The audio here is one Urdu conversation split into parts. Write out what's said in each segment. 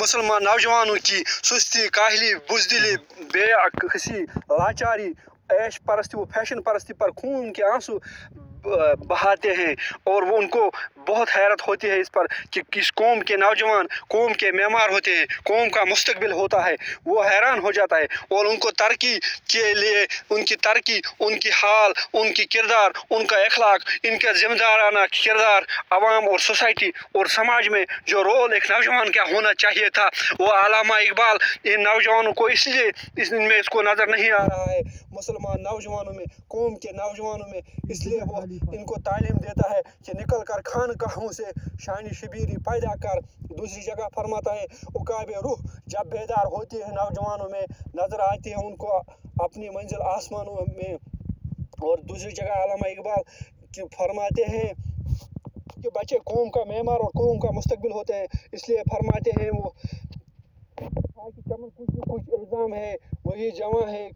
مسلمان نوجوانوں کی سستی کاہلی بزدلی بے کسی لاچاری ایش و فیشن پرستی پر خون کے آنسو بہاتے ہیں اور وہ ان کو بہت حیرت ہوتی ہے اس پر کہ کس قوم کے نوجوان قوم کے معمار ہوتے ہیں قوم کا مستقبل ہوتا ہے وہ حیران ہو جاتا ہے اور ان کو ترقی کے لیے ان کی ترقی ان کی حال ان کی کردار ان کا اخلاق ان کا ذمہ دارانہ کردار عوام اور سوسائٹی اور سماج میں جو رول ایک نوجوان کا ہونا چاہیے تھا وہ علامہ اقبال ان نوجوانوں کو اس لیے اس میں اس کو نظر نہیں آ رہا ہے مسلمان نوجوانوں میں قوم کے نوجوانوں میں اس لیے وہ ان کو تعلیم دیتا ہے کہ نکل کر خان کہوں سے شان شبیری پیدا کر دوسری جگہ فرماتا ہے اکاب روح جب بیدار ہوتی ہے نوجوانوں میں نظر آتی ہے ان کو اپنی منزل آسمانوں میں اور دوسری جگہ علامہ اقبال فرماتے ہیں کہ بچے قوم کا معمار اور قوم کا مستقبل ہوتے ہیں اس لیے فرماتے ہیں وہ کہ چمن کچھ نہ کچھ الزام ہے وہی جمع ہے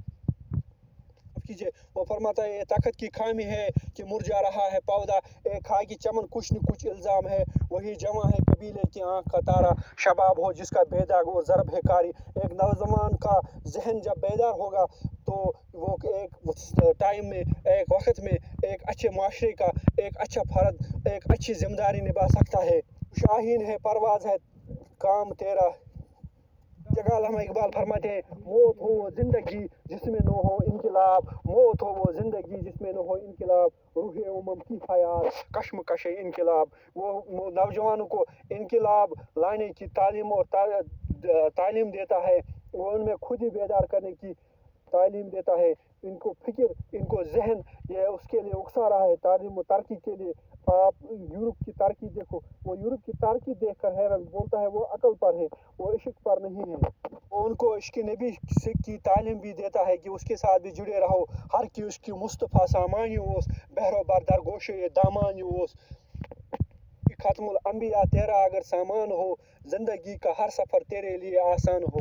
کیجئے وہ فرماتا ہے یہ طاقت کی خامی ہے کہ مر جا رہا ہے پودا ایک کھائے کی چمن کچھ نہ کچھ الزام ہے وہی جمع ہے قبیلے کی آنکھ کا تارہ شباب ہو جس کا بیداغ اور ضرب ہے کاری ایک نوجوان کا ذہن جب بیدار ہوگا تو وہ ایک ٹائم میں ایک وقت میں ایک اچھے معاشرے کا ایک اچھا فرد ایک اچھی ذمہ داری نبھا سکتا ہے شاہین ہے پرواز ہے کام تیرا جگہ علامہ اقبال فرماتے ہیں موت ہو وہ زندگی جس میں نو ہو انقلاب موت ہو وہ زندگی جس میں نو ہو انقلاب روح عمم کی حیات کشم کش انقلاب وہ نوجوانوں کو انقلاب لانے کی تعلیم اور تعلیم دیتا ہے وہ ان میں خود ہی بیدار کرنے کی تعلیم دیتا ہے ان کو فکر ان کو ذہن یہ اس کے لیے اکسا رہا ہے تعلیم و ترقی کے لیے آپ یورپ کی ترقی دیکھو وہ یورپ کی ترقی دیکھ کر حیرت بولتا ہے وہ عقل پر ہے وہ عشق پر نہیں ہے وہ ان کو عشق نبی کی تعلیم بھی دیتا ہے کہ اس کے ساتھ بھی جڑے رہو ہر کی اس کی مصطفیٰ سامانی بہرو بہروبر درگوش دامانی اس ختم الانبیاء تیرا اگر سامان ہو زندگی کا ہر سفر تیرے لیے آسان ہو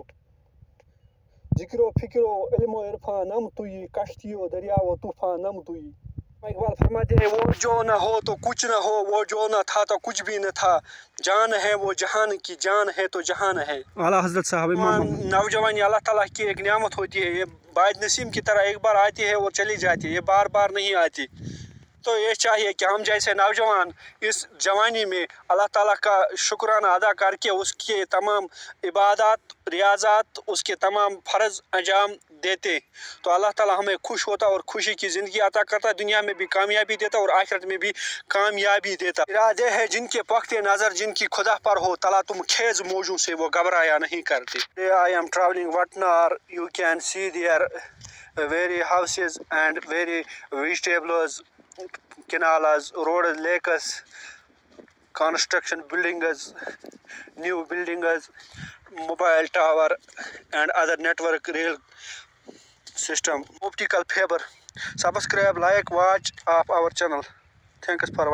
ذکر و فکر و علم و عرفان نم تی کشتی و دریا و طوفان نم تی اقبال فرماتے ہیں وہ جو نہ ہو تو کچھ نہ ہو وہ جو نہ تھا تو کچھ بھی نہ تھا جان ہے وہ جہان کی جان ہے تو جہان ہے اعلیٰ حضرت صاحب نوجوانی اللہ تعالیٰ کی ایک نعمت ہوتی ہے یہ باد نسیم کی طرح ایک بار آتی ہے وہ چلی جاتی ہے یہ بار بار نہیں آتی تو یہ چاہیے کہ ہم جیسے نوجوان اس جوانی میں اللہ تعالیٰ کا شکرانہ ادا کر کے اس کے تمام عبادات ریاضات اس کے تمام فرض انجام دیتے تو اللہ تعالیٰ ہمیں خوش ہوتا اور خوشی کی زندگی عطا کرتا دنیا میں بھی کامیابی دیتا اور آخرت میں بھی کامیابی دیتا ارادے ہے جن کے پخت نظر جن کی خدا پر ہو تعالیٰ تم خیز موجوں سے وہ گھبرایا نہیں کرتے I am you can see there very houses and very vegetables Canalas, roads, lakes, construction buildings, new buildings, mobile tower and other network rail system, optical fiber. Subscribe, like, watch of our channel. Thanks for watching.